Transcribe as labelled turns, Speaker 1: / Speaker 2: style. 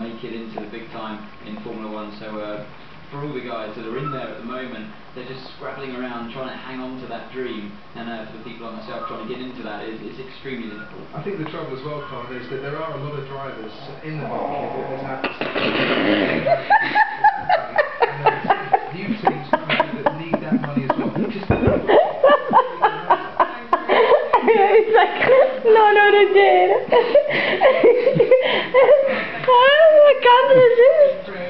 Speaker 1: make it into the big time in Formula One. So uh, for all the guys that are in there at the moment, they're just scrabbling around trying to hang on to that dream. And uh, for the people like myself trying to get into that, it's, it's extremely difficult.
Speaker 2: I think the trouble as well, Colin, is that there are a lot of drivers in the market that that God this is.